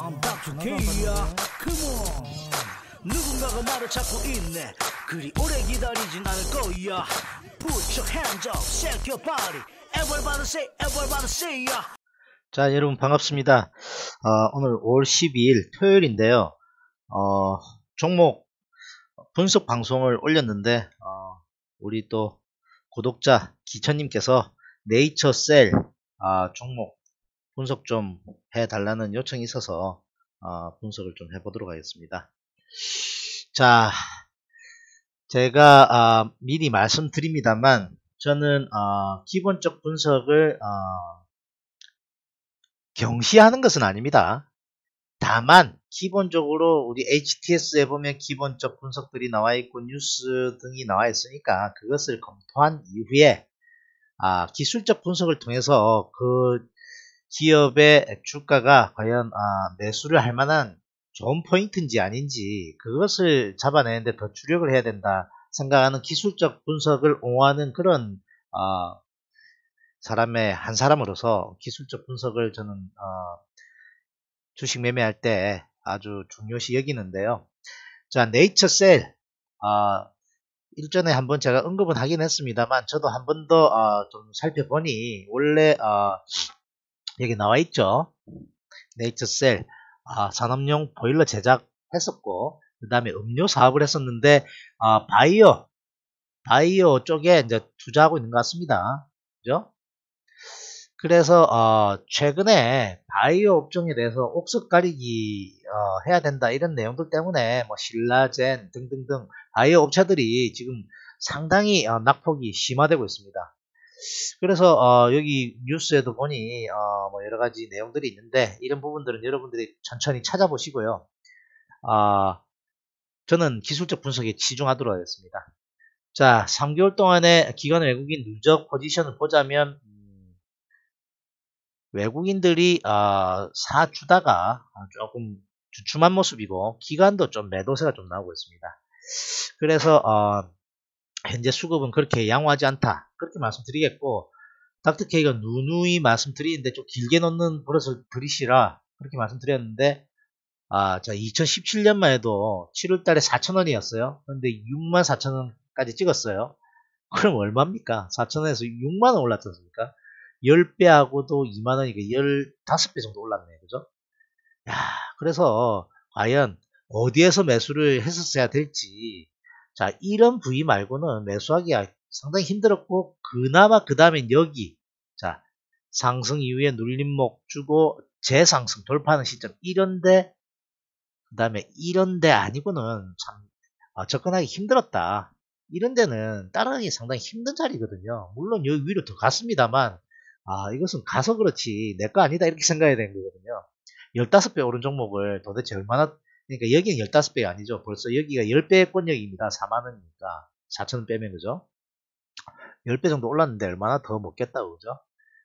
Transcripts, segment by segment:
I'm Dr. K야 Come on. 누군가가 말을 찾고 있네. 그리 오래 기다리진 않을 거야. Put your hands up, shake your body. Everybody say, everybody say ya 자 여러분 반갑습니다. 어, 오늘 5월 12일 토요일인데요. 어, 종목 분석 방송을 올렸는데 어, 우리 또 구독자 기천님께서 네이처셀 아, 종목 분석 좀 해달라는 요청이 있어서 어, 분석을 좀 해보도록 하겠습니다. 자, 제가 아, 미리 말씀드립니다만 저는 어, 기본적 분석을 어, 경시하는 것은 아닙니다. 다만 기본적으로 우리 HTS에 보면 기본적 분석들이 나와 있고 뉴스 등이 나와 있으니까 그것을 검토한 이후에 아, 기술적 분석을 통해서 그 기업의 주가가 과연 아, 매수를 할 만한 좋은 포인트인지 아닌지 그것을 잡아내는데 더 주력을 해야 된다 생각하는 기술적 분석을 옹호하는 그런 어, 사람의 한 사람으로서 기술적 분석을 저는 어, 주식 매매할 때 아주 중요시 여기는데요. 자, 네이처셀 어, 일전에 한번 제가 언급은 하긴 했습니다만 저도 한 번 더좀 어, 살펴보니 원래 어, 여기 나와 있죠. 네이처셀 아, 산업용 보일러 제작했었고 그 다음에 음료 사업을 했었는데 아, 바이오 바이오 쪽에 이제 투자하고 있는 것 같습니다. 그죠? 그래서 어, 최근에 바이오 업종에 대해서 옥석 가리기 어, 해야 된다 이런 내용들 때문에 뭐 신라젠 등등등 바이오 업체들이 지금 상당히 어, 낙폭이 심화되고 있습니다. 그래서 어, 여기 뉴스에도 보니 어, 뭐 여러 가지 내용들이 있는데 이런 부분들은 여러분들이 천천히 찾아보시고요. 어, 저는 기술적 분석에 치중하도록 하겠습니다. 자, 3개월 동안의 기관 외국인 누적 포지션을 보자면 외국인들이 어, 사주다가 조금 주춤한 모습이고 기간도 좀 매도세가 좀 나오고 있습니다. 그래서 어, 현재 수급은 그렇게 양호하지 않다 그렇게 말씀드리겠고 닥터케이가 누누이 말씀드리는데 좀 길게 놓는 버릇을 들이시라 그렇게 말씀드렸는데 아, 자 2017년만 해도 7월 달에 4천원이었어요. 그런데 6만 4천원까지 찍었어요. 그럼 얼마입니까? 4천원에서 6만원 올랐지 않습니까? 10배하고도 2만원이니까 15배 정도 올랐네. 그죠? 야, 그래서 과연 어디에서 매수를 했었어야 될지 자, 이런 부위 말고는 매수하기가 상당히 힘들었고 그나마 그 다음엔 여기 자, 상승 이후에 눌림목 주고 재상승 돌파하는 시점 이런데 그 다음에 이런데 아니고는 참 어, 접근하기 힘들었다. 이런 데는 따라가기 상당히 힘든 자리거든요. 물론 여기 위로 더 갔습니다만 아, 이것은 가서 그렇지, 내 거 아니다, 이렇게 생각해야 되는 거거든요. 15배 오른 종목을 도대체 얼마나, 그러니까 여기는 15배 아니죠. 벌써 여기가 10배의 권역입니다. 4만원이니까. 4천원 빼면, 그죠? 10배 정도 올랐는데 얼마나 더 먹겠다고, 그죠?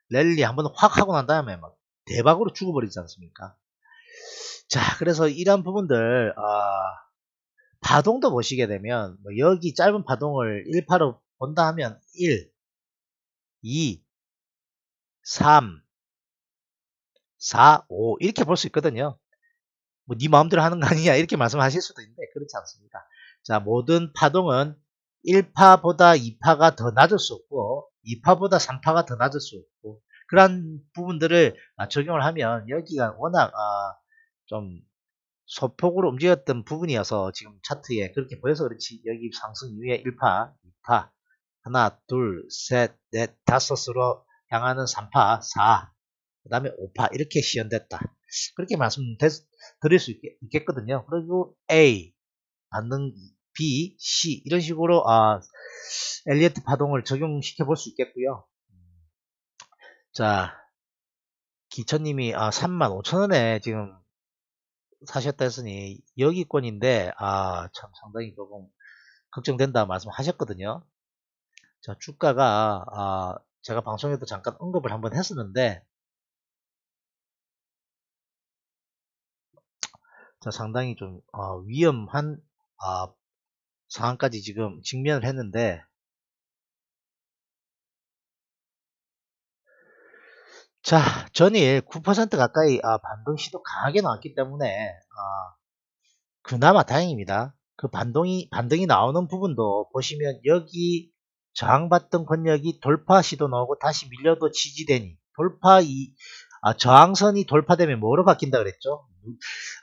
랠리 한번 확 하고 난 다음에 막 대박으로 죽어버리지 않습니까? 자, 그래서 이런 부분들, 아, 파동도 보시게 되면, 뭐 여기 짧은 파동을 1파로 본다 하면 1, 2, 3, 4, 5 이렇게 볼 수 있거든요. 뭐 네 마음대로 하는 거 아니냐 이렇게 말씀하실 수도 있는데 그렇지 않습니다. 자 모든 파동은 1파보다 2파가 더 낮을 수 없고 2파보다 3파가 더 낮을 수 없고 그런 부분들을 아, 적용을 하면 여기가 워낙 아, 좀 소폭으로 움직였던 부분이어서 지금 차트에 그렇게 보여서 그렇지 여기 상승 이후에 1파, 2파 하나, 둘, 셋, 넷, 다섯으로 향하는 3파, 4, 그 다음에 5파 이렇게 시연됐다. 그렇게 말씀드 릴 수 있겠, 거든요 그리고 A, 반응 B, C 이런 식으로 아, 엘리어트 파동을 적용시켜 볼 수 있겠고요. 자, 기천님이 아, 35,000원에 지금 사셨다 했으니 여기권인데 아, 참 상당히 조금 걱정된다 말씀하셨거든요. 자, 주가가 아, 제가 방송에도 잠깐 언급을 한번 했었는데 자, 상당히 좀 어, 위험한 어, 상황까지 지금 직면을 했는데 자, 전일 9% 가까이 아, 반등 시도 강하게 나왔기 때문에 아, 그나마 다행입니다. 그 반동이 반등이 나오는 부분도 보시면 여기 저항받던 권력이 돌파 시도 나오고 다시 밀려도 지지되니 돌파 이 아, 저항선이 돌파되면 뭐로 바뀐다 그랬죠?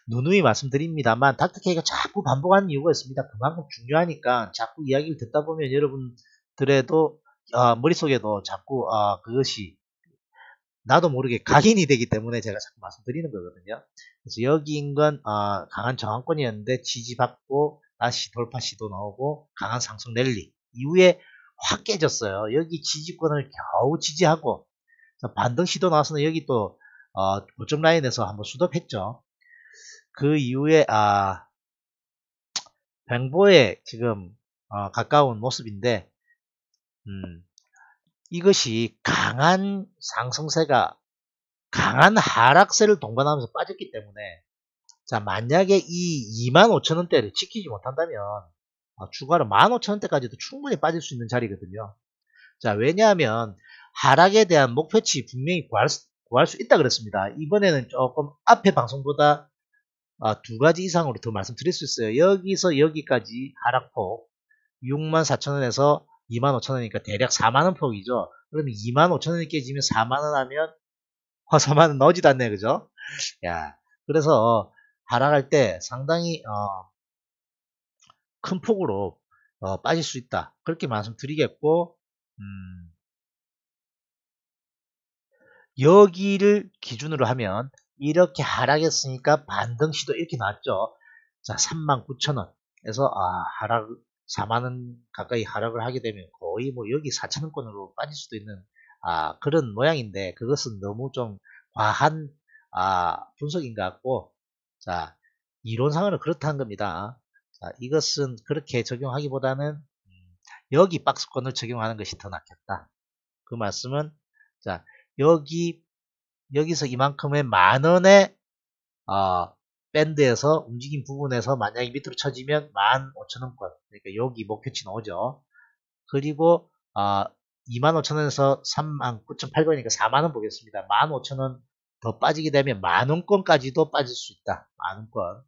누누이 말씀드립니다만 닥터케이가 자꾸 반복하는 이유가 있습니다. 그만큼 중요하니까 자꾸 이야기를 듣다 보면 여러분들에도 어, 머릿속에도 자꾸 어, 그것이 나도 모르게 각인이 되기 때문에 제가 자꾸 말씀드리는 거거든요. 그래서 여기 인건 어, 강한 저항권이었는데 지지받고 다시 돌파 시도 나오고 강한 상승 랠리 이후에 확 깨졌어요. 여기 지지권을 겨우 지지하고 반등 시도 나와서는 여기 또 어, 고점 라인에서 한번 수dob했죠. 그 이후에 아 뱅보에 지금 어, 가까운 모습인데 음, 이것이 강한 상승세가 강한 하락세를 동반하면서 빠졌기 때문에 자 만약에 이 25,000원대를 지키지 못한다면 어, 추가로 15,000원대까지도 충분히 빠질 수 있는 자리거든요. 자 왜냐하면 하락에 대한 목표치 분명히 구할 수, 구할 수 있다 그랬습니다. 이번에는 조금 앞에 방송보다 아, 두 가지 이상으로 더 말씀드릴 수 있어요. 여기서 여기까지 하락폭 64,000원에서 25,000원이니까 대략 4만원 폭이죠. 그러면 25,000원이 깨지면 4만원 하면 어, 4만원 나오지도 않네 그죠? 야, 그래서 하락할 때 상당히 어, 큰 폭으로 어, 빠질 수 있다. 그렇게 말씀드리겠고 음, 여기를 기준으로 하면 이렇게 하락했으니까 반등 시도 이렇게 나왔죠. 자, 39,000원에서 아, 하락 4만원 가까이 하락을 하게 되면 거의 뭐 여기 4천원권으로 빠질 수도 있는 아, 그런 모양인데 그것은 너무 좀 과한 아, 분석인 것 같고 자 이론상으로 그렇다는 겁니다. 자, 이것은 그렇게 적용하기보다는 음, 여기 박스권을 적용하는 것이 더 낫겠다. 그 말씀은 자 여기 여기서 이만큼의 만 원의 어, 밴드에서 움직인 부분에서 만약에 밑으로 쳐지면 15,000원권. 그러니까 여기 목표치 나오죠. 그리고 어, 25,000원에서 39,800원이니까 4만원 보겠습니다. 15,000원 더 빠지게 되면 만원권까지도 빠질 수 있다. 만원권.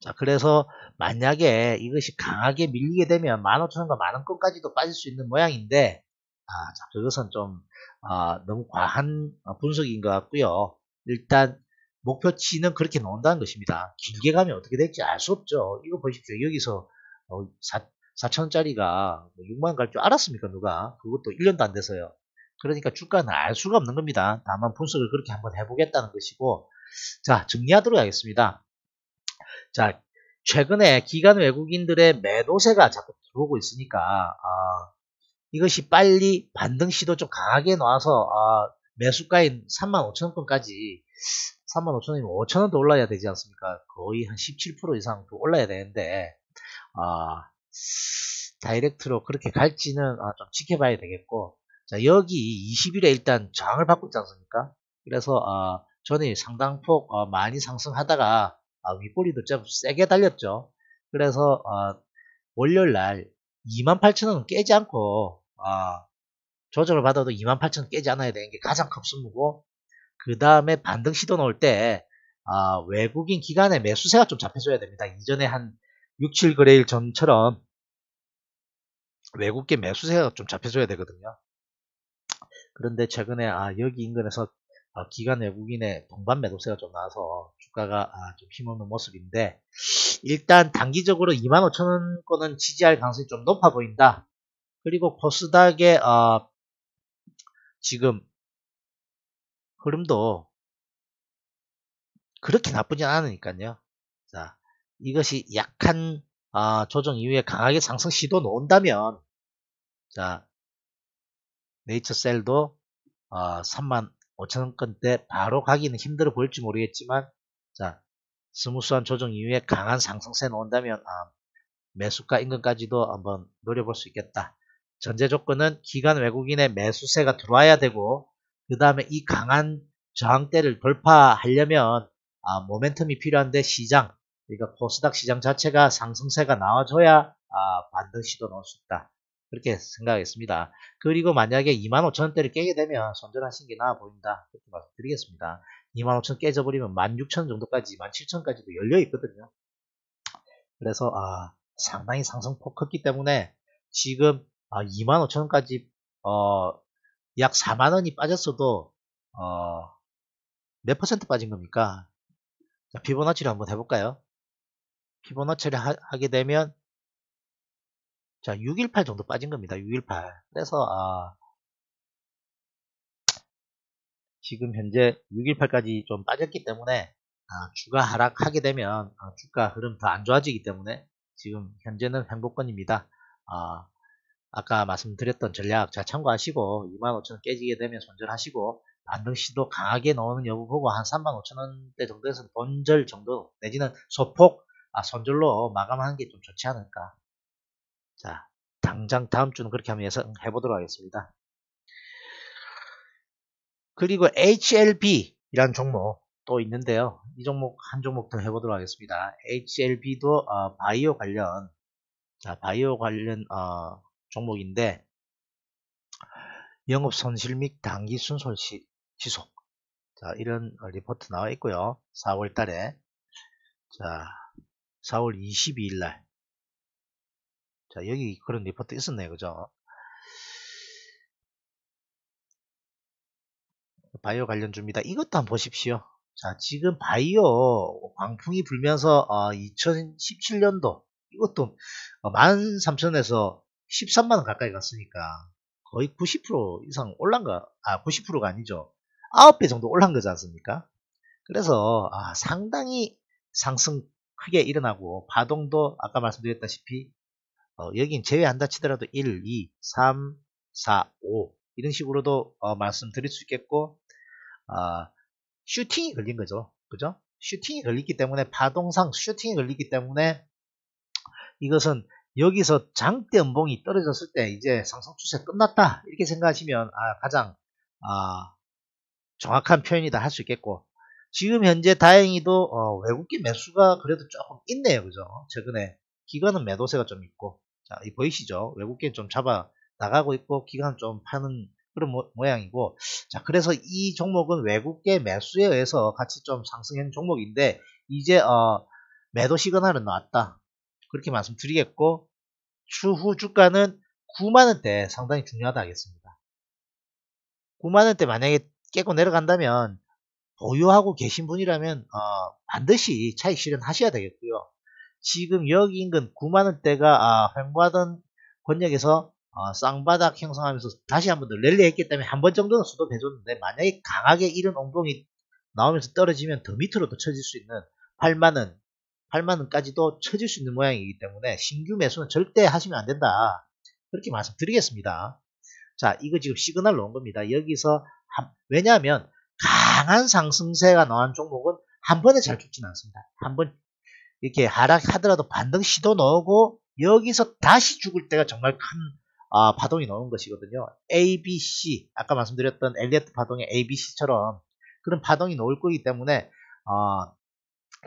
자 그래서 만약에 이것이 강하게 밀리게 되면 15,000원과 만원권까지도 빠질 수 있는 모양인데 아, 자, 그것은 좀 아, 너무 과한 분석인 것 같고요 일단 목표치는 그렇게 나온다는 것입니다. 길게 가면 어떻게 될지 알 수 없죠. 이거 보십시오. 여기서 4, 4천원짜리가 6만원 뭐갈줄 알았습니까? 누가? 그것도 1년도 안 돼서요. 그러니까 주가는 알 수가 없는 겁니다. 다만 분석을 그렇게 한번 해보겠다는 것이고 자 정리하도록 하겠습니다. 자 최근에 기관 외국인들의 매도세가 자꾸 들어오고 있으니까 아, 이것이 빨리 반등 시도 좀 강하게 나와서 아, 매수가인 35,000원권까지 35,000원이면 5,000원 더 올라야 되지 않습니까? 거의 한 17% 이상 더 올라야 되는데 아, 다이렉트로 그렇게 갈지는 아, 좀 지켜봐야 되겠고 자 여기 20일에 일단 저항을 있지 않습니까? 그래서 아, 전에 상당폭 어, 많이 상승하다가 아, 윗꼬리도 좀 세게 달렸죠. 그래서 어, 월요일 날 28,000원은 깨지 않고 아, 조정을 받아도 28,000 깨지 않아야 되는 게 가장 컵스무고 그 다음에 반등 시도 나올 때 아, 외국인 기관의 매수세가 좀 잡혀줘야 됩니다. 이전에 한 6, 7거래일 전처럼 외국계 매수세가 좀 잡혀줘야 되거든요. 그런데 최근에 아, 여기 인근에서 아, 기관 외국인의 동반 매도세가 좀 나와서 주가가 아, 좀 힘없는 모습인데 일단 단기적으로 25,000원권은 지지할 가능성이 좀 높아 보인다. 그리고 코스닥의 어, 지금 흐름도 그렇게 나쁘진 않으니까요. 자, 이것이 약한 아, 조정 이후에 강하게 상승 시도 놓은다면 자, 네이처셀도 아, 3만 5천원권대 바로 가기는 힘들어 보일지 모르겠지만 자, 스무스한 조정 이후에 강한 상승세 놓은다면 아, 매수가 인근까지도 한번 노려볼 수 있겠다. 전제 조건은 기관 외국인의 매수세가 들어와야 되고 그 다음에 이 강한 저항대를 돌파하려면 아, 모멘텀이 필요한데 시장 그러니까 코스닥 시장 자체가 상승세가 나와줘야 아, 반등 시도 넣을 수 있다. 그렇게 생각하겠습니다. 그리고 만약에 25,000원대를 깨게 되면 손절하신 게 나아 보인다. 그렇게 말씀드리겠습니다. 25,000원 깨져버리면 16,000원 정도까지, 17,000원까지도 열려 있거든요. 그래서 아, 상당히 상승폭 컸기 때문에 지금 아, 25,000원까지 어, 약 4만 원이 빠졌어도 어, 몇 퍼센트 빠진 겁니까? 자, 피보나치를 한번 해볼까요? 피보나치를 하, 게 되면 자, 618 정도 빠진 겁니다. 618. 그래서 아, 지금 현재 618까지 좀 빠졌기 때문에 아, 주가 하락하게 되면 아, 주가 흐름 더 안 좋아지기 때문에 지금 현재는 행복권입니다. 아, 아까 말씀드렸던 전략 자 참고하시고 25,000원 깨지게 되면 손절하시고 반등 시도 강하게 나오는 여부 보고 한 35,000원대 정도에서 본절 정도 내지는 소폭 아, 손절로 마감하는 게 좀 좋지 않을까 자, 당장 다음 주는 그렇게 한번 해보도록 하겠습니다. 그리고 HLB이란 종목 또 있는데요. 이 종목 한 종목 더 해보도록 하겠습니다. HLB도 어, 바이오 관련 자, 바이오 관련 어, 종목인데 영업 손실 및 단기 순손 시, 지속 자 이런 리포트 나와 있고요. 4월 달에 자 4월 22일 날 자, 여기 그런 리포트 있었네요. 그죠? 바이오 관련 주입니다. 이것도 한번 보십시오. 자, 지금 바이오 광풍이 불면서 어, 2017년도 이것도 13,000에서 13만원 가까이 갔으니까 거의 90% 이상 올란 거, 아, 90%가 아니죠. 9배 정도 올란 거지 않습니까? 그래서 아, 상당히 상승 크게 일어나고 파동도 아까 말씀드렸다시피 어, 여긴 제외한다 치더라도 1, 2, 3, 4, 5 이런 식으로도 어, 말씀드릴 수 있겠고 어, 슈팅이 걸린 거죠. 그죠? 슈팅이 걸리기 때문에 파동상 슈팅이 걸리기 때문에 이것은 여기서 장대 연봉이 떨어졌을 때 이제 상승 추세 끝났다. 이렇게 생각하시면 아, 가장 아, 정확한 표현이다 할 수 있겠고. 지금 현재 다행히도 어, 외국계 매수가 그래도 조금 있네요. 그죠? 최근에 기관은 매도세가 좀 있고. 자, 이 보이시죠? 외국계 좀 잡아 나가고 있고 기관 좀 파는 그런 모, 양이고. 자, 그래서 이 종목은 외국계 매수에 의해서 같이 좀 상승한 종목인데 이제 어, 매도 시그널은 나왔다. 그렇게 말씀드리겠고 추후 주가는 9만원대 상당히 중요하다 하겠습니다. 9만원대 만약에 깨고 내려간다면 보유하고 계신 분이라면 어, 반드시 차익 실현하셔야 되겠고요. 지금 여기 인근 9만원대가 아, 횡보하던 권역에서 어, 쌍바닥 형성하면서 다시 한번 더 랠리했기 때문에 한 번 정도는 수도해줬는데 만약에 강하게 이런 엉덩이 나오면서 떨어지면 더 밑으로 도 쳐질 수 있는 8만원 8만원까지도 쳐질 수 있는 모양이기 때문에 신규 매수는 절대 하시면 안 된다. 그렇게 말씀드리겠습니다. 자 이거 지금 시그널 놓은 겁니다. 여기서 한, 왜냐하면 강한 상승세가 나온 종목은 한 번에 잘 죽지는 않습니다. 한 번 이렇게 하락하더라도 반등 시도 넣고 여기서 다시 죽을 때가 정말 큰 아, 파동이 나오는 것이거든요. ABC 아까 말씀드렸던 엘리어트 파동의 ABC처럼 그런 파동이 나올 거기 때문에 어,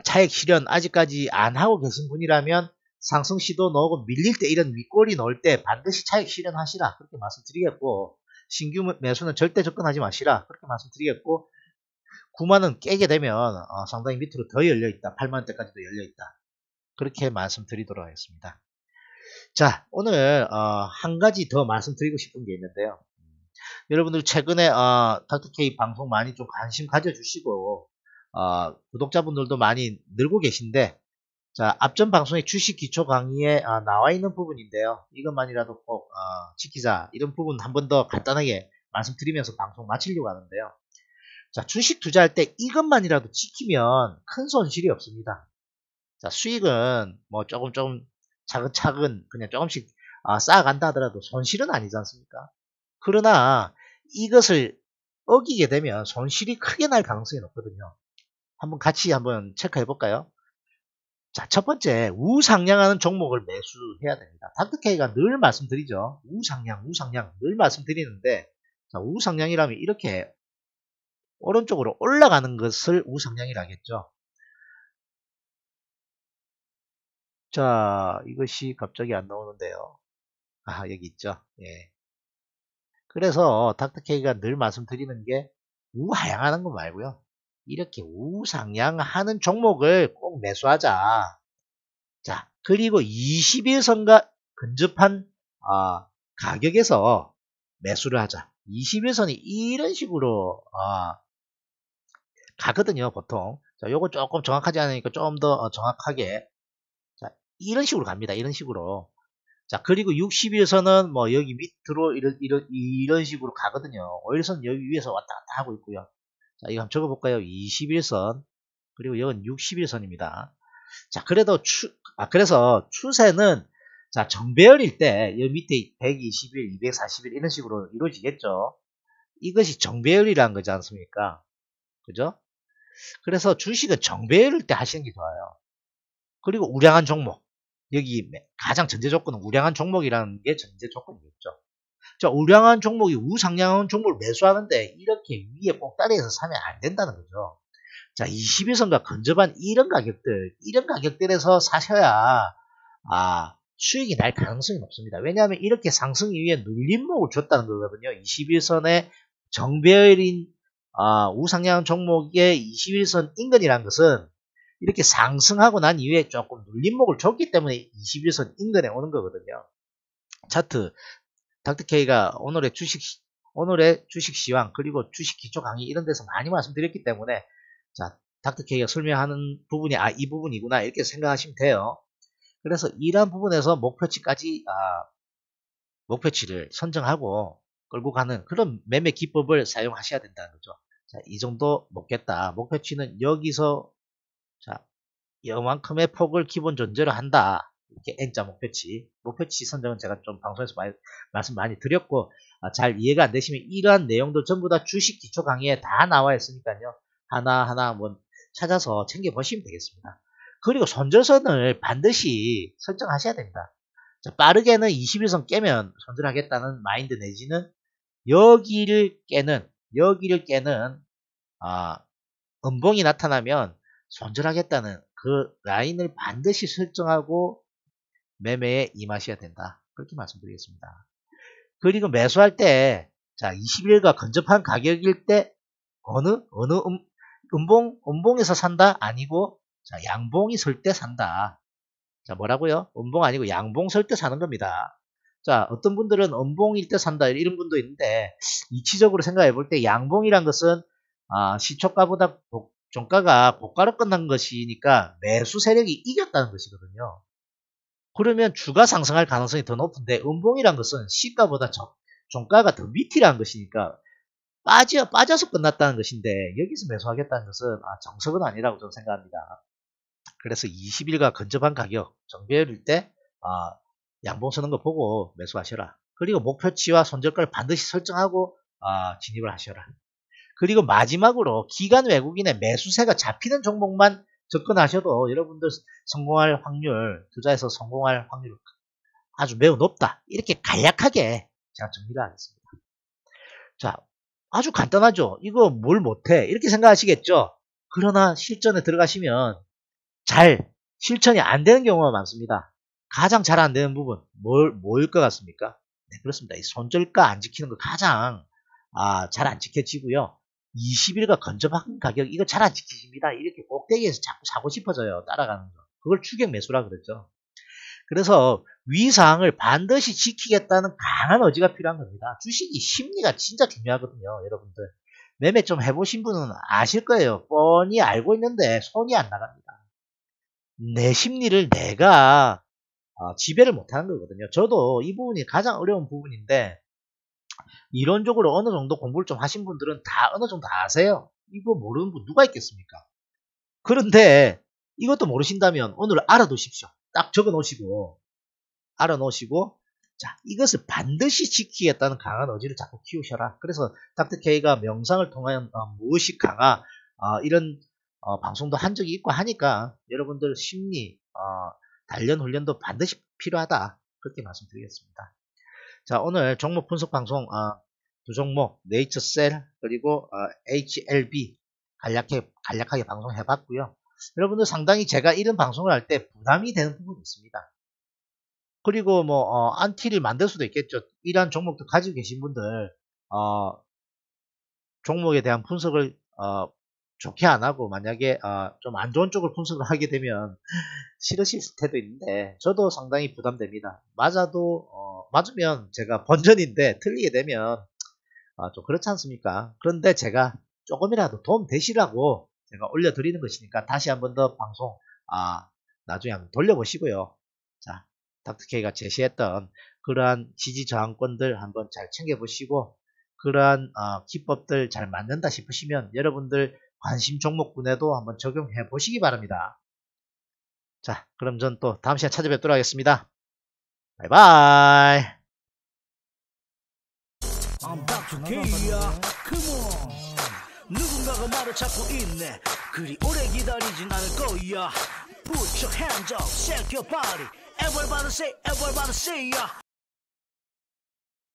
차액 실현 아직까지 안 하고 계신 분이라면 상승 시도 넣고 밀릴 때 이런 윗골이 나올 때 반드시 차익 실현하시라 그렇게 말씀드리겠고 신규 매수는 절대 접근하지 마시라 그렇게 말씀드리겠고 9만원 깨게 되면 어, 상당히 밑으로 더 열려있다. 8만원대까지도 열려있다. 그렇게 말씀드리도록 하겠습니다. 자 오늘 어, 한 가지 더 말씀드리고 싶은 게 있는데요. 여러분들 최근에 어, 닥터케이 방송 많이 좀 관심 가져주시고 어, 구독자분들도 많이 늘고 계신데 자 앞전 방송의 주식 기초 강의에 어, 나와 있는 부분인데요. 이것만이라도 꼭 어, 지키자 이런 부분 한 번 더 간단하게 말씀드리면서 방송 마치려고 하는데요. 자, 주식 투자할 때 이것만이라도 지키면 큰 손실이 없습니다. 자, 수익은 뭐 조금 조금 차근차근 그냥 조금씩 아, 쌓아간다 하더라도 손실은 아니지 않습니까? 그러나 이것을 어기게 되면 손실이 크게 날 가능성이 높거든요. 한번 같이 한번 체크해 볼까요? 자, 첫 번째, 우상향하는 종목을 매수해야 됩니다. 닥터케이가 늘 말씀드리죠. 우상향, 우상향 늘 말씀드리는데 자, 우상향이라면 이렇게 오른쪽으로 올라가는 것을 우상향이라 하겠죠. 자, 이것이 갑자기 안 나오는데요. 아, 여기 있죠. 예. 그래서 닥터케이가 늘 말씀드리는 게 우하향하는 거 말고요. 이렇게 우상향하는 종목을 꼭 매수하자. 자, 그리고 21선과 근접한 아, 가격에서 매수를 하자. 21선이 이런 식으로 아, 가거든요, 보통. 자, 요거 조금 정확하지 않으니까 좀더 어, 정확하게 자, 이런 식으로 갑니다. 이런 식으로. 자, 그리고 60일선은 뭐 여기 밑으로 이런, 이런, 이런 식으로 가거든요. 5일선 여기 위에서 왔다 갔다 하고 있고요. 자, 이거 한번 적어볼까요? 21선. 그리고 이건 61선입니다. 자, 그래도 추, 아, 그래서 추세는, 자, 정배열일 때, 여기 밑에 120일, 240일 이런 식으로 이루어지겠죠. 이것이 정배열이라는 거지 않습니까? 그죠? 그래서 주식은 정배열일 때 하시는 게 좋아요. 그리고 우량한 종목. 여기 가장 전제 조건은 우량한 종목이라는 게 전제 조건이겠죠. 자, 우량한 종목이 우상향한 종목을 매수하는데 이렇게 위에 꼭다리에서 사면 안 된다는 거죠. 자, 21선과 근접한 이런 가격들, 이런 가격들에서 사셔야 아, 수익이 날 가능성이 높습니다. 왜냐하면 이렇게 상승 이후에 눌림목을 줬다는 거거든요. 21선의 정배열인 아, 우상향 종목의 21선 인근이라는 것은 이렇게 상승하고 난 이후에 조금 눌림목을 줬기 때문에 21선 인근에 오는 거거든요. 차트 닥터케이가 오늘의 주식 오늘의 주식 시황 그리고 주식 기초 강의 이런 데서 많이 말씀드렸기 때문에 자 닥터케이가 설명하는 부분이 아 이 부분이구나 이렇게 생각하시면 돼요. 그래서 이러한 부분에서 목표치까지 아, 목표치를 선정하고 끌고 가는 그런 매매 기법을 사용하셔야 된다는 거죠. 자, 이 정도 먹겠다. 목표치는 여기서 자, 이만큼의 폭을 기본 존재로 한다. 이렇게 N자 목표치. 목표치 선정은 제가 좀 방송에서 많이, 말씀 많이 드렸고, 아, 잘 이해가 안 되시면 이러한 내용도 전부 다 주식 기초 강의에 다 나와 있으니까요. 하나하나 한번 찾아서 챙겨 보시면 되겠습니다. 그리고 손절선을 반드시 설정하셔야 됩니다. 자, 빠르게는 21선 깨면 손절하겠다는 마인드 내지는 여기를 깨는, 여기를 깨는, 아, 음봉이 나타나면 손절하겠다는 그 라인을 반드시 설정하고 매매에 임하셔야 된다. 그렇게 말씀드리겠습니다. 그리고 매수할 때, 자, 20일과 근접한 가격일 때, 어느, 어느 음, 음봉, 음봉에서 산다? 아니고, 자, 양봉이 설 때 산다. 자, 뭐라고요? 음봉 아니고 양봉 설 때 사는 겁니다. 자, 어떤 분들은 음봉일 때 산다. 이런 분도 있는데, 이치적으로 생각해 볼 때 양봉이란 것은, 아, 시초가보다 종가가 고가로 끝난 것이니까 매수 세력이 이겼다는 것이거든요. 그러면 주가 상승할 가능성이 더 높은데 음봉이란 것은 시가보다 종가가 더 밑이라는 것이니까 빠져, 빠져서 끝났다는 것인데 여기서 매수하겠다는 것은 아, 정석은 아니라고 저는 생각합니다. 그래서 20일과 근접한 가격 정배율일 때 아, 양봉 서는 거 보고 매수하셔라. 그리고 목표치와 손절가를 반드시 설정하고 아, 진입을 하셔라. 그리고 마지막으로 기간 외국인의 매수세가 잡히는 종목만 접근하셔도 여러분들 성공할 확률, 투자에서 성공할 확률 아주 매우 높다. 이렇게 간략하게 제가 정리를 하겠습니다. 자, 아주 간단하죠. 이거 뭘 못해. 이렇게 생각하시겠죠. 그러나 실전에 들어가시면 잘 실천이 안 되는 경우가 많습니다. 가장 잘 안 되는 부분 뭘, 뭐일 것 같습니까? 네, 그렇습니다. 이 손절가 안 지키는 거 가장 아, 잘 안 지켜지고요. 20일과 근접한 가격 이거 잘 안 지키십니다. 이렇게 꼭대기에서 자꾸 사고 싶어져요. 따라가는 거. 그걸 추격 매수라 그랬죠. 그래서 위상을 반드시 지키겠다는 강한 의지가 필요한 겁니다. 주식이 심리가 진짜 중요하거든요. 여러분들. 매매 좀 해보신 분은 아실 거예요. 뻔히 알고 있는데 손이 안 나갑니다. 내 심리를 내가 어, 지배를 못하는 거거든요. 저도 이 부분이 가장 어려운 부분인데 이론적으로 어느 정도 공부를 좀 하신 분들은 다 어느 정도 아세요. 이거 모르는 분 누가 있겠습니까? 그런데 이것도 모르신다면 오늘 알아두십시오. 딱 적어 놓으시고 알아 놓으시고 자 이것을 반드시 지키겠다는 강한 의지를 자꾸 키우셔라. 그래서 닥터 K가 명상을 통한 어, 무의식 강화 어, 이런 어, 방송도 한 적이 있고 하니까 여러분들 심리 어, 단련 훈련도 반드시 필요하다. 그렇게 말씀드리겠습니다. 자, 오늘 종목 분석 방송 어, 두 종목 네이처셀 그리고 어, HLB 간략하게, 간략하게 방송해 봤고요. 여러분들 상당히 제가 이런 방송을 할 때 부담이 되는 부분이 있습니다. 그리고 뭐 어, 안티를 만들 수도 있겠죠. 이러한 종목도 가지고 계신 분들 어, 종목에 대한 분석을 어, 좋게 안 하고 만약에 어, 좀안 좋은 쪽을 분석을 하게 되면 싫으실 때도 있는데 저도 상당히 부담됩니다. 맞아도 어, 맞으면 제가 번전인데 틀리게 되면 아, 좀 그렇지 않습니까? 그런데 제가 조금이라도 도움 되시라고 제가 올려드리는 것이니까 다시 한 번 더 방송 아, 나중에 한번 돌려보시고요. 자, 닥터케이가 제시했던 그러한 지지 저항권들 한번 잘 챙겨보시고 그러한 어, 기법들 잘 맞는다 싶으시면 여러분들 관심 종목군에도 한번 적용해 보시기 바랍니다. 자, 그럼 전 또 다음 시간에 찾아뵙도록 하겠습니다. 바이바이. On 누군가가 말을 찾고 있네 그리 오래 기다리진 않을 거야 Put your hands up, shake your body Everybody say, everybody say ya